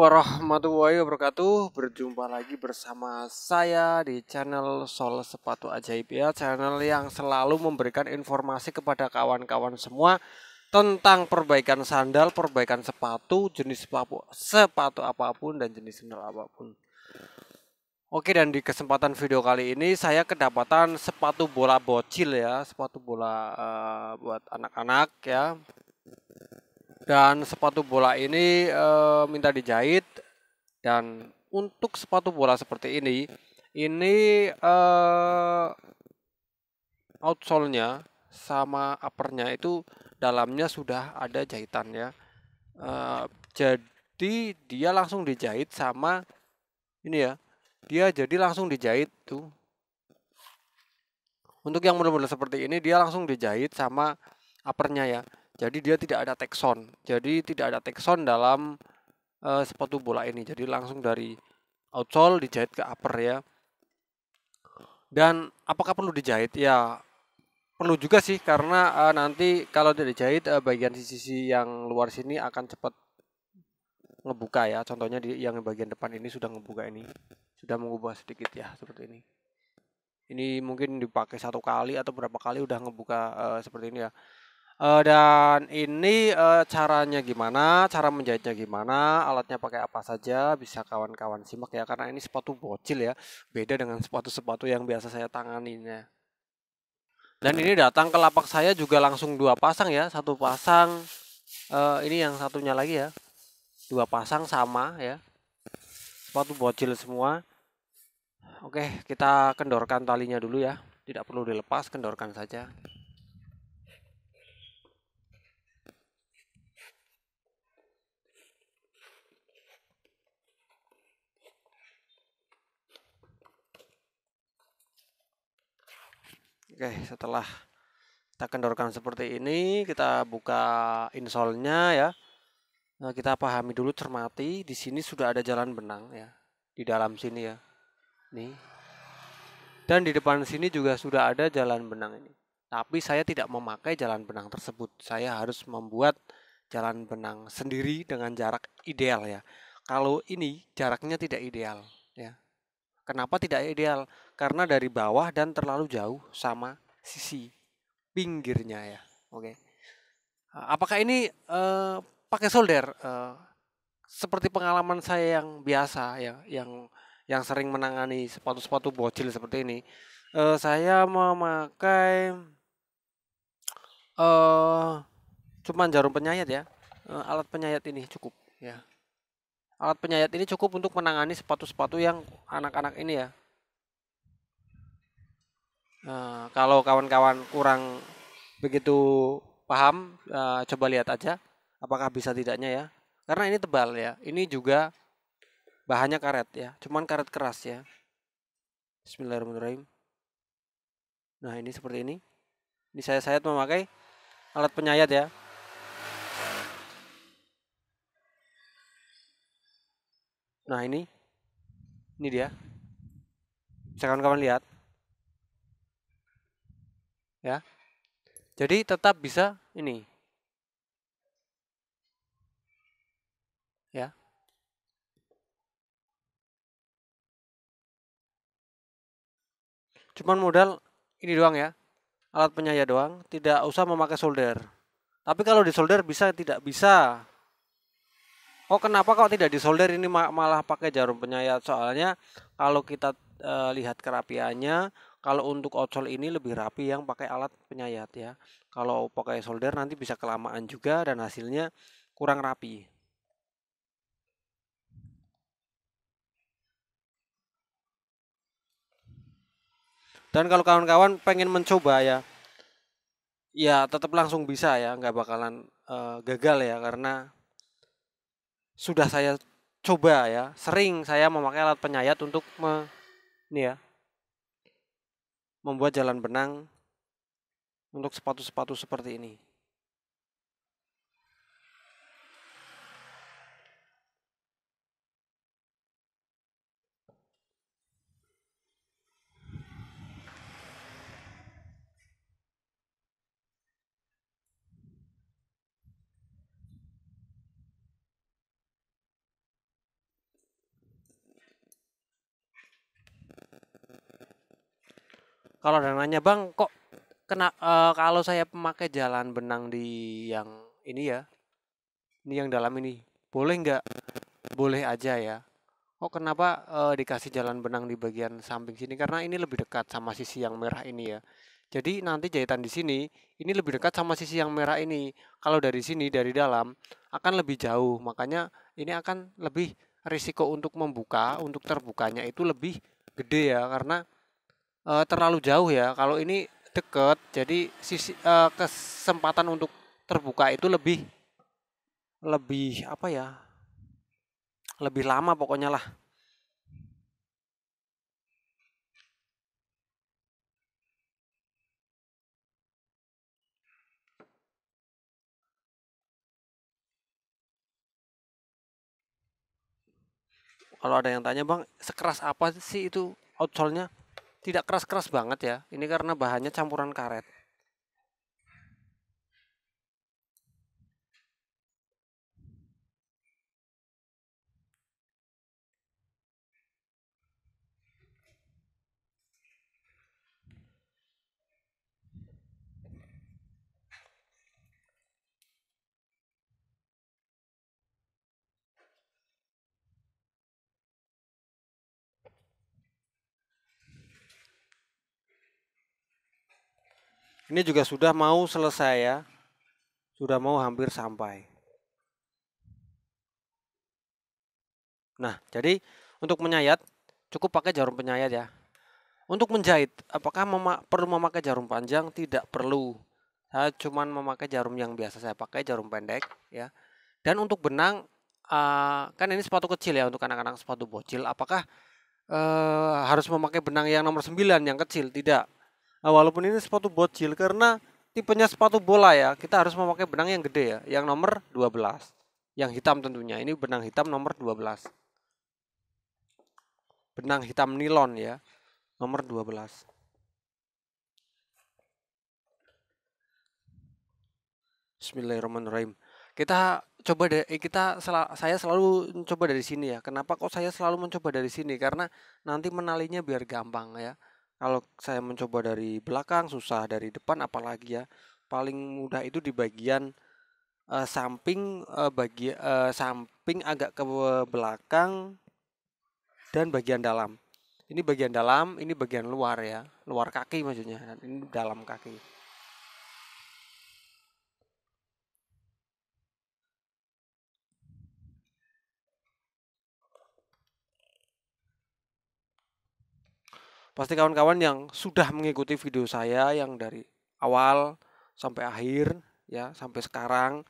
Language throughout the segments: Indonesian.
warahmatullahi wabarakatuh. Berjumpa lagi bersama saya di channel Sol Sepatu Ajaib ya. Channel yang selalu memberikan informasi kepada kawan-kawan semua Tentang perbaikan sandal, perbaikan sepatu, jenis sepatu, sepatu apa pun dan jenis sandal apa pun. Oke dan di kesempatan video kali ini saya kedapatan sepatu bola bocil ya. Sepatu bola uh, buat anak-anak ya dan sepatu bola ini e, minta dijahit. Dan untuk sepatu bola seperti ini ini e, outsole-nya sama uppernya itu dalamnya sudah ada jahitan ya e, jadi dia langsung dijahit sama ini ya dia jadi langsung dijahit tuh. Untuk yang benar-benar seperti ini dia langsung dijahit sama uppernya ya jadi dia tidak ada tekson. Jadi tidak ada tekson dalam uh, sepatu bola ini. Jadi langsung dari outsole dijahit ke upper ya. Dan apakah perlu dijahit? Ya perlu juga sih karena uh, nanti kalau tidak dijahit uh, bagian sisi yang luar sini akan cepat ngebuka ya. Contohnya di yang bagian depan ini sudah ngebuka ini. Sudah mengubah sedikit ya seperti ini. Ini mungkin dipakai satu kali atau berapa kali udah ngebuka uh, seperti ini ya. Uh, dan ini uh, caranya gimana, cara menjahitnya gimana, alatnya pakai apa saja, bisa kawan-kawan simak ya karena ini sepatu bocil ya, beda dengan sepatu-sepatu yang biasa saya tanganinya. Dan ini datang ke lapak saya juga langsung dua pasang ya, satu pasang uh, ini yang satunya lagi ya, dua pasang sama ya, sepatu bocil semua. Oke, kita kendorkan talinya dulu ya, tidak perlu dilepas, kendorkan saja. Oke, setelah kita kendorkan seperti ini, kita buka insolnya ya. Nah, kita pahami dulu cermati, di sini sudah ada jalan benang ya. Di dalam sini ya. Nih. Dan di depan sini juga sudah ada jalan benang ini. Tapi saya tidak memakai jalan benang tersebut. Saya harus membuat jalan benang sendiri dengan jarak ideal ya. Kalau ini jaraknya tidak ideal ya. Kenapa tidak ideal? karena dari bawah dan terlalu jauh sama sisi pinggirnya ya. Oke. Apakah ini uh, pakai solder? Uh, seperti pengalaman saya yang biasa ya, yang yang sering menangani sepatu-sepatu bocil seperti ini, uh, saya memakai uh, cuman jarum penyayat ya, uh, alat penyayat ini cukup ya. Alat penyayat ini cukup untuk menangani sepatu-sepatu yang anak-anak ini ya, Nah, kalau kawan-kawan kurang begitu paham, uh, coba lihat aja apakah bisa tidaknya ya. Karena ini tebal ya. Ini juga bahannya karet ya, cuman karet keras ya. Bismillahirrahmanirrahim. Nah, ini seperti ini. Ini saya sayat memakai alat penyayat ya. Nah, ini. Ini dia. Bisa kawan-kawan lihat. ya. Jadi tetap bisa ini. Ya. Cuman modal ini doang ya. Alat penyayat doang. Tidak usah memakai solder. Tapi kalau di solder bisa tidak bisa Oh kenapa kok tidak disolder ini malah pakai jarum penyayat soalnya kalau kita e, lihat kerapiannya kalau untuk outsole ini lebih rapi yang pakai alat penyayat ya. Kalau pakai solder nanti bisa kelamaan juga dan hasilnya kurang rapi. Dan kalau kawan-kawan pengen mencoba ya, ya tetap langsung bisa ya, nggak bakalan uh, gagal ya karena sudah saya coba ya, sering saya memakai alat penyayat untuk me, ini ya, membuat jalan benang untuk sepatu-sepatu seperti ini. Kalau ada nanya bang kok kena uh, kalau saya memakai jalan benang di yang ini ya ini yang dalam ini boleh nggak? Boleh aja ya. Oh kenapa uh, dikasih jalan benang di bagian samping sini? Karena ini lebih dekat sama sisi yang merah ini ya. Jadi nanti jahitan di sini ini lebih dekat sama sisi yang merah ini. Kalau dari sini dari dalam akan lebih jauh. Makanya ini akan lebih risiko untuk membuka untuk terbukanya itu lebih gede ya. Karena e, terlalu jauh ya. Kalau ini deket jadi sisi e, kesempatan untuk terbuka itu lebih lebih apa ya? Lebih lama pokoknya lah. Kalau ada yang tanya bang sekeras apa sih itu outsole-nya tidak keras-keras banget ya. Ini karena bahannya campuran karet Ini juga sudah mau selesai ya. Sudah mau hampir sampai. Nah, jadi untuk menyayat cukup pakai jarum penyayat ya. Untuk menjahit, apakah mema perlu memakai jarum panjang? Tidak perlu. Saya cuma memakai jarum yang biasa saya pakai, jarum pendek ya. Dan untuk benang, uh, kan ini sepatu kecil ya untuk anak-anak sepatu bocil. Apakah uh, harus memakai benang yang nomor 9 yang kecil? Tidak Nah, walaupun ini sepatu bocil karena tipenya sepatu bola ya, kita harus memakai benang yang gede ya, yang nomor 12. Yang hitam tentunya. Ini benang hitam nomor 12. Benang hitam nilon ya, nomor 12. Bismillahirrahmanirrahim. Kita coba deh kita sel saya selalu mencoba dari sini ya. Kenapa kok saya selalu mencoba dari sini? Karena nanti menalinya biar gampang ya. Kalau saya mencoba dari belakang susah, dari depan apalagi ya. Paling mudah itu di bagian uh, samping uh, bagi uh, samping agak ke belakang dan bagian dalam. Ini bagian dalam, ini bagian luar ya, luar kaki maksudnya. Ini dalam kaki. Pasti kawan-kawan yang sudah mengikuti video saya yang dari awal sampai akhir ya sampai sekarang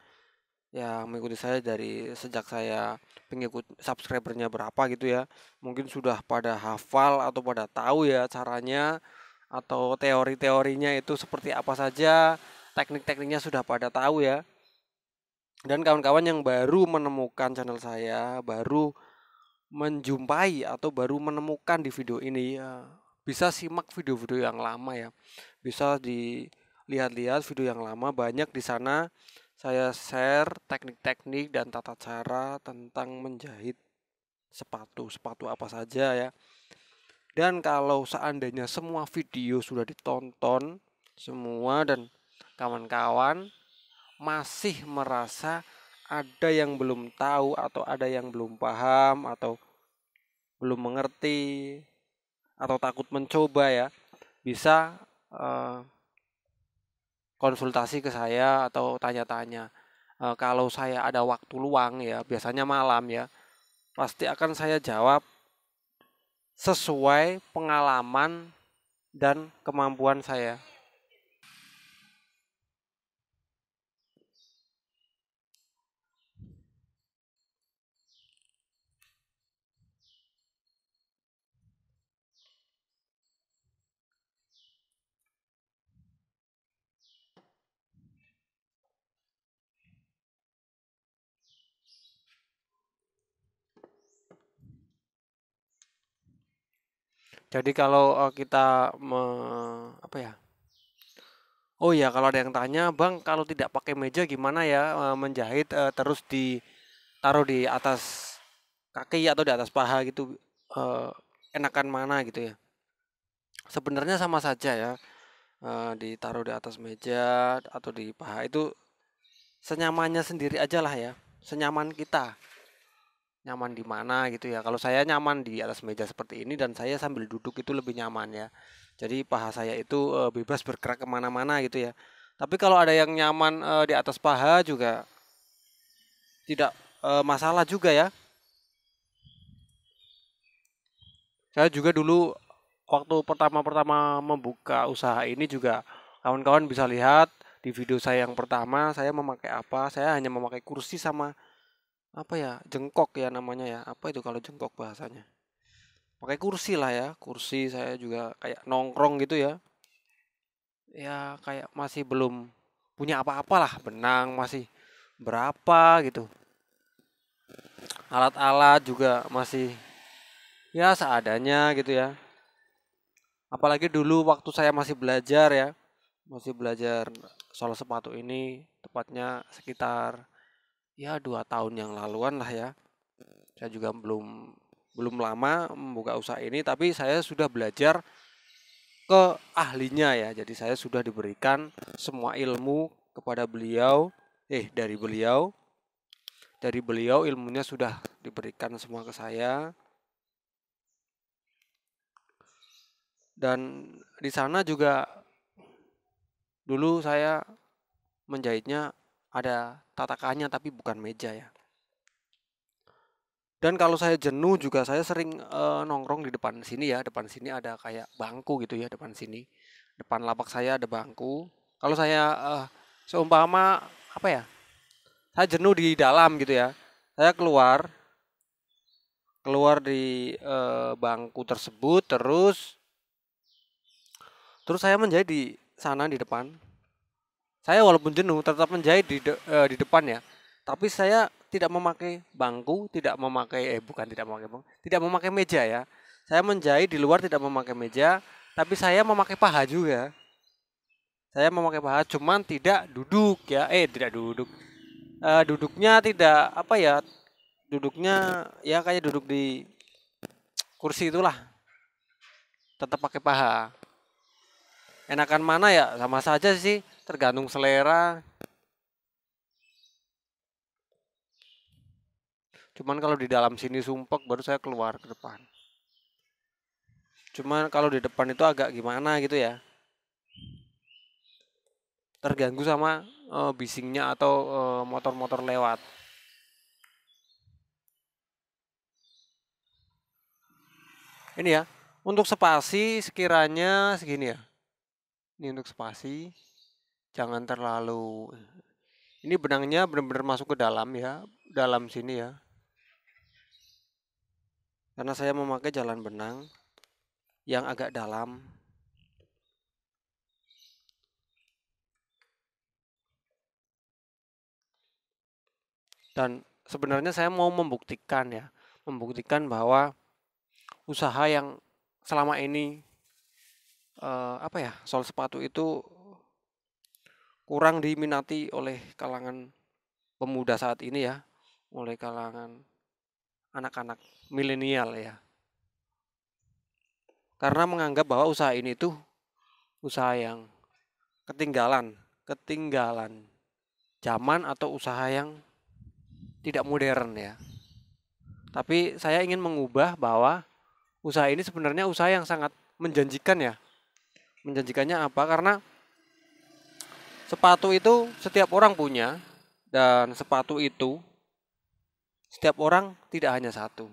ya mengikuti saya dari sejak saya pengikut subscribernya berapa gitu ya mungkin sudah pada hafal atau pada tahu ya caranya atau teori-teorinya itu seperti apa saja teknik-tekniknya sudah pada tahu ya. Dan kawan-kawan yang baru menemukan channel saya baru menjumpai atau baru menemukan di video ini ya bisa simak video-video yang lama ya. Bisa dilihat-lihat video yang lama banyak di sana. Saya share teknik-teknik dan tata cara tentang menjahit sepatu sepatu apa saja ya. Dan kalau seandainya semua video sudah ditonton semua dan kawan-kawan masih merasa ada yang belum tahu atau ada yang belum paham atau belum mengerti atau takut mencoba ya bisa uh, konsultasi ke saya atau tanya-tanya uh, kalau saya ada waktu luang ya biasanya malam ya pasti akan saya jawab sesuai pengalaman dan kemampuan saya Jadi kalau uh, kita me, apa ya? Oh ya, kalau ada yang tanya, Bang, kalau tidak pakai meja gimana ya uh, menjahit uh, terus ditaruh di atas kaki atau di atas paha gitu uh, enakan mana gitu ya? sebenarnya sama saja ya uh, ditaruh di atas meja atau di paha itu senyamannya sendiri aja lah ya senyaman kita nyaman di mana gitu ya. Kalau saya nyaman di atas meja seperti ini dan saya sambil duduk itu lebih nyaman ya. Jadi paha saya itu uh, bebas bergerak ke mana-mana gitu ya. Tapi kalau ada yang nyaman uh, di atas paha juga tidak uh, masalah juga ya. Saya juga dulu waktu pertama-pertama membuka usaha ini juga kawan-kawan bisa lihat di video saya yang pertama saya memakai apa saya hanya memakai kursi sama apa ya jengkok ya namanya ya. Apa itu kalau jengkok bahasanya? Pakai kursi lah ya. Kursi saya juga kayak nongkrong gitu ya. Ya kayak masih belum punya apa-apa lah. Benang masih berapa gitu. Alat-alat juga masih ya seadanya gitu ya. Apalagi dulu waktu saya masih belajar ya. Masih belajar soal sepatu ini tepatnya sekitar ya dua tahun yang laluan lah ya. Saya juga belum belum lama membuka usaha ini tapi saya sudah belajar ke ahlinya ya. Jadi saya sudah diberikan semua ilmu kepada beliau. Eh dari beliau. Dari beliau ilmunya sudah diberikan semua ke saya. Dan di sana juga dulu saya menjahitnya ada tatakannya tapi bukan meja ya. Dan kalau saya jenuh juga saya sering e, nongkrong di depan sini ya depan sini ada kayak bangku gitu ya depan sini. Depan lapak saya ada bangku. Kalau saya e, seumpama apa ya saya jenuh di dalam gitu ya saya keluar keluar di e, bangku tersebut terus Terus saya menjahit di sana di depan. Saya walaupun jenuh tetap menjahit di de, uh, di depan ya. Tapi saya tidak memakai bangku, tidak memakai eh bukan tidak memakai bangku, tidak memakai meja ya. Saya menjahit di luar tidak memakai meja, tapi saya memakai paha juga. Saya memakai paha cuman tidak duduk ya. Eh tidak duduk. Uh, duduknya tidak apa ya? Duduknya ya kayak duduk di kursi itulah. Tetap pakai paha enakan mana ya? Sama saja sih tergantung selera. Cuman kalau di dalam sini sumpek baru saya keluar ke depan. Cuman kalau di depan itu agak gimana gitu ya. Terganggu sama uh, bisingnya atau eh, motor-motor uh, lewat. Ini ya untuk spasi sekiranya segini ya ini untuk spasi jangan terlalu ini benangnya benar-benar masuk ke dalam ya dalam sini ya. Karena saya memakai jalan benang yang agak dalam. Dan sebenarnya saya mau membuktikan ya membuktikan bahwa usaha yang selama ini uh, apa ya soal sepatu itu kurang diminati oleh kalangan pemuda saat ini ya oleh kalangan anak-anak milenial ya. Karena menganggap bahwa usaha ini tuh usaha yang ketinggalan ketinggalan zaman atau usaha yang tidak modern ya. Tapi saya ingin mengubah bahwa usaha ini sebenarnya usaha yang sangat menjanjikan ya menjanjikannya apa? Karena sepatu itu setiap orang punya dan sepatu itu setiap orang tidak hanya satu.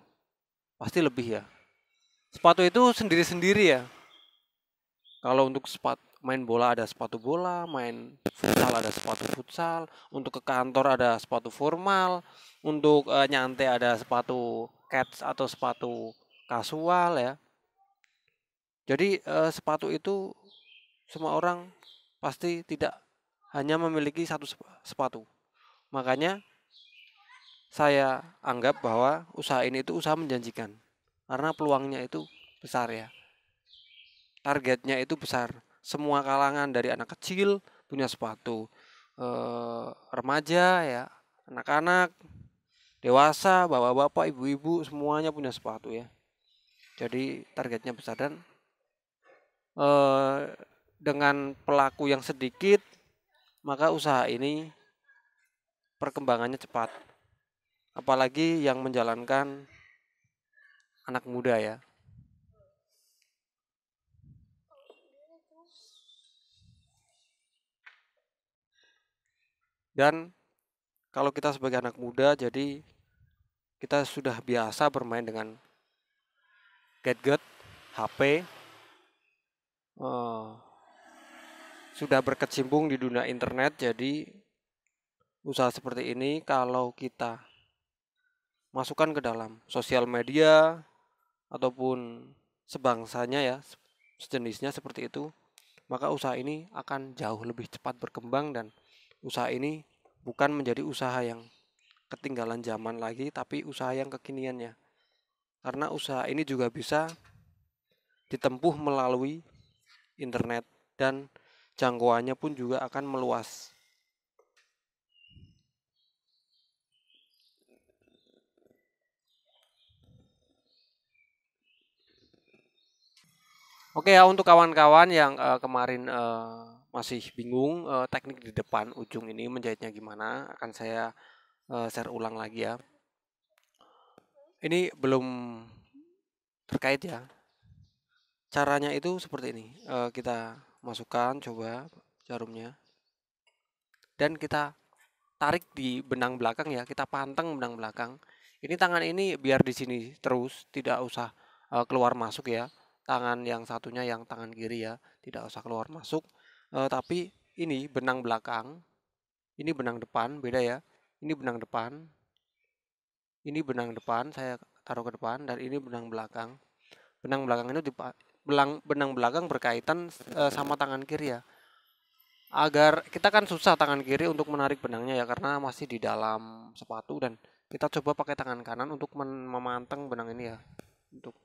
Pasti lebih ya. Sepatu itu sendiri-sendiri ya. Kalau untuk sepatu main bola ada sepatu bola, main futsal ada sepatu futsal, untuk ke kantor ada sepatu formal, untuk uh, nyantai ada sepatu cats atau sepatu kasual ya. Jadi uh, sepatu itu semua orang pasti tidak hanya memiliki satu sepatu. Makanya saya anggap bahwa usaha ini itu usaha menjanjikan karena peluangnya itu besar ya. Targetnya itu besar. Semua kalangan dari anak kecil punya sepatu, e, remaja ya, anak-anak, dewasa, bapak-bapak, ibu-ibu semuanya punya sepatu ya. Jadi targetnya besar dan eh, dengan pelaku yang sedikit, maka usaha ini perkembangannya cepat. Apalagi yang menjalankan anak muda ya. Dan kalau kita sebagai anak muda jadi kita sudah biasa bermain dengan gadget, HP, eh, sudah berkecimpung di dunia internet jadi usaha seperti ini kalau kita masukkan ke dalam sosial media ataupun sebangsanya ya sejenisnya seperti itu maka usaha ini akan jauh lebih cepat berkembang dan usaha ini bukan menjadi usaha yang ketinggalan zaman lagi tapi usaha yang kekiniannya. Karena usaha ini juga bisa ditempuh melalui internet dan jangkauannya pun juga akan meluas Oke ya untuk kawan-kawan yang uh, kemarin uh, masih bingung uh, teknik di depan ujung ini menjahitnya gimana akan saya uh, share ulang lagi ya. Ini belum terkait ya. Caranya itu seperti ini. Uh, kita masukkan coba jarumnya dan kita tarik di benang belakang ya. Kita panteng benang belakang. Ini tangan ini biar di sini terus tidak usah uh, keluar masuk ya tangan yang satunya yang tangan kiri ya tidak usah keluar masuk e, tapi ini benang belakang ini benang depan beda ya ini benang depan ini benang depan saya taruh ke depan dan ini benang belakang benang belakang itu benang benang belakang berkaitan e, sama tangan kiri ya. Agar kita kan susah tangan kiri untuk menarik benangnya ya karena masih di dalam sepatu dan kita coba pakai tangan kanan untuk memanteng benang ini ya. Untuk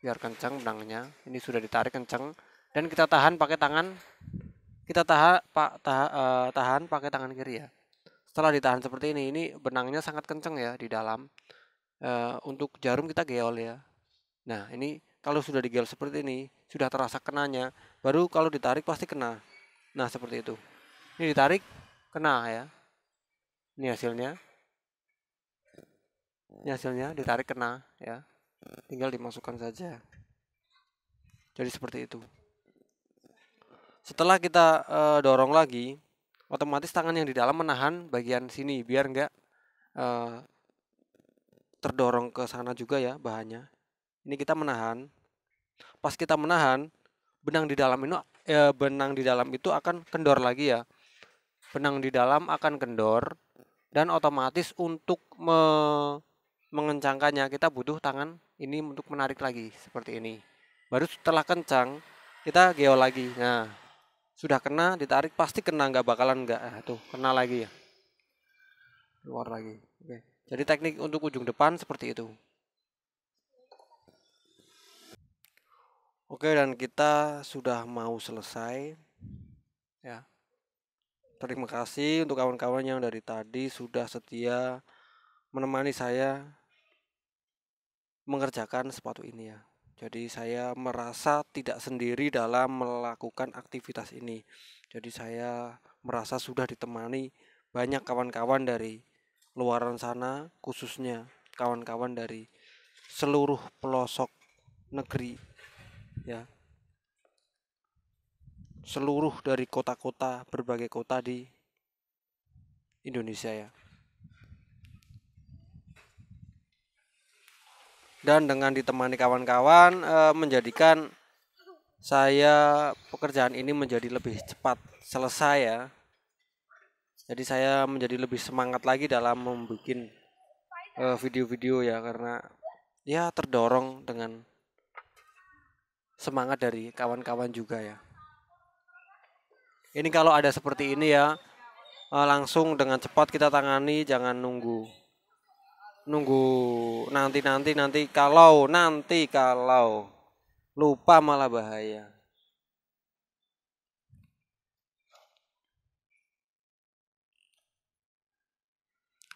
biar kencang benangnya. Ini sudah ditarik kencang dan kita tahan pakai tangan kita tahan pak uh, tahan pakai tangan kiri ya. Setelah ditahan seperti ini ini benangnya sangat kencang ya di dalam. Uh, untuk jarum kita geol ya. Nah ini kalau sudah digel seperti ini sudah terasa kenanya baru kalau ditarik pasti kena. Nah seperti itu. Ini ditarik kena ya. Ini hasilnya. Ini hasilnya ditarik kena ya. Tinggal dimasukkan saja. Jadi seperti itu. Setelah kita e, dorong lagi otomatis tangan yang di dalam menahan bagian sini biar enggak e, terdorong ke sana juga ya bahannya ini kita menahan. Pas kita menahan benang di dalam ini e, benang di dalam itu akan kendor lagi ya. Benang di dalam akan kendor dan otomatis untuk me mengencangkannya kita butuh tangan ini untuk menarik lagi seperti ini. Baru setelah kencang kita geo lagi. Nah sudah kena ditarik pasti kena nggak bakalan nggak ah, tuh kena lagi ya. Keluar lagi oke. Jadi teknik untuk ujung depan seperti itu oke dan kita sudah mau selesai ya terima kasih untuk kawan-kawan yang dari tadi sudah setia menemani saya mengerjakan sepatu ini ya. Jadi saya merasa tidak sendiri dalam melakukan aktivitas ini. Jadi saya merasa sudah ditemani banyak kawan-kawan dari luaran sana, khususnya kawan-kawan dari seluruh pelosok negeri ya. Seluruh dari kota-kota, berbagai kota di Indonesia ya. dan dengan ditemani kawan-kawan e, menjadikan saya pekerjaan ini menjadi lebih cepat selesai ya. Jadi saya menjadi lebih semangat lagi dalam membuat e, video-video ya karena ya terdorong dengan semangat dari kawan-kawan juga ya. Ini kalau ada seperti ini ya e, langsung dengan cepat kita tangani jangan nunggu. Nunggu nanti nanti nanti kalau nanti kalau. Lupa malah bahaya.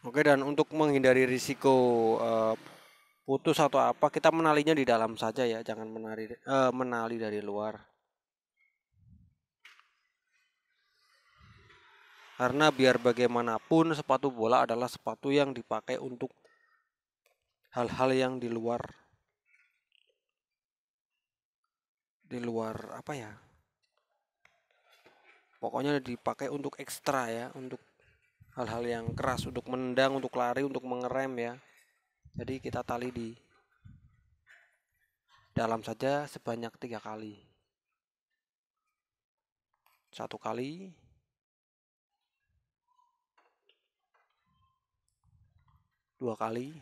Oke dan untuk menghindari risiko uh, putus atau apa kita menalinya di dalam saja ya jangan menari eh, menali dari luar. Karena biar bagaimanapun sepatu bola adalah sepatu yang dipakai untuk hal-hal yang di luar. Di luar apa ya? Pokoknya dipakai untuk ekstra ya untuk hal-hal yang keras untuk mendang untuk lari untuk mengerem ya jadi kita tali di dalam saja sebanyak tiga kali satu kali dua kali,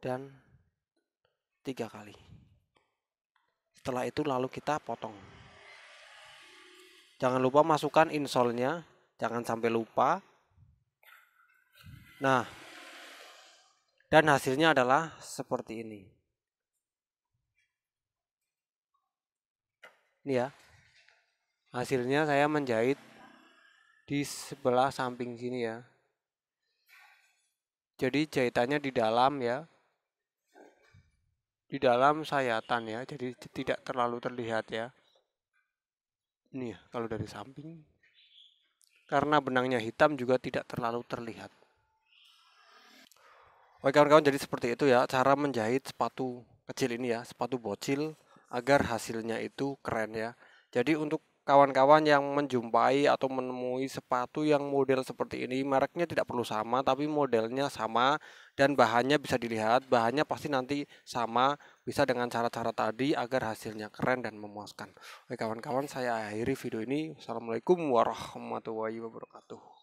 dan tiga kali. Setelah itu lalu kita potong. Jangan lupa masukkan insolnya, jangan sampai lupa. Nah, dan hasilnya adalah seperti ini. Ini ya. Hasilnya saya menjahit di sebelah samping sini ya. Jadi jahitannya di dalam ya. Di dalam sayatan ya, jadi tidak terlalu terlihat ya. Ini ya, kalau dari samping. Karena benangnya hitam juga tidak terlalu terlihat. Oke kawan-kawan, jadi seperti itu ya cara menjahit sepatu kecil ini ya, sepatu bocil agar hasilnya itu keren ya. Jadi untuk kawan-kawan yang menjumpai atau menemui sepatu yang model seperti ini mereknya tidak perlu sama tapi modelnya sama dan bahannya bisa dilihat bahannya pasti nanti sama bisa dengan cara-cara tadi agar hasilnya keren dan memuaskan. Oke kawan-kawan saya akhiri video ini. Assalamualaikum warahmatullahi wabarakatuh